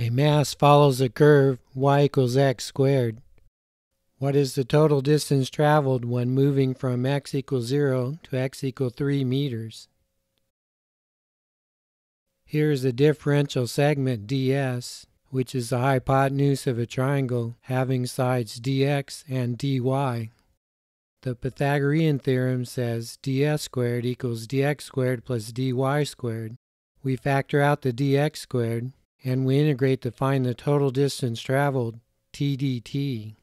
A mass follows a curve y equals x squared. What is the total distance traveled when moving from x equals 0 to x equals 3 meters? Here is the differential segment ds, which is the hypotenuse of a triangle having sides dx and dy. The Pythagorean theorem says ds squared equals dx squared plus dy squared. We factor out the dx squared and we integrate to find the total distance traveled, TDT,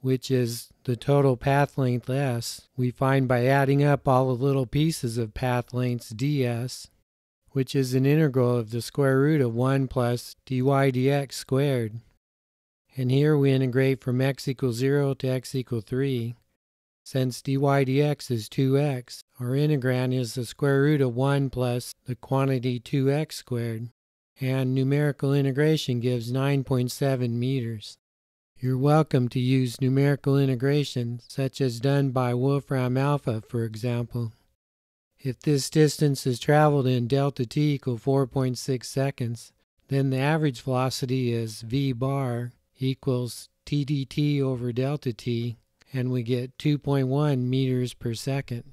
which is the total path length S we find by adding up all the little pieces of path lengths ds, which is an integral of the square root of 1 plus dy dx squared. And here we integrate from x equals 0 to x equals 3. Since dy dx is 2x, our integrand is the square root of 1 plus the quantity 2x squared and numerical integration gives 9.7 meters. You're welcome to use numerical integration, such as done by Wolfram Alpha, for example. If this distance is traveled in delta t equal 4.6 seconds, then the average velocity is v bar equals TDT over delta t, and we get 2.1 meters per second.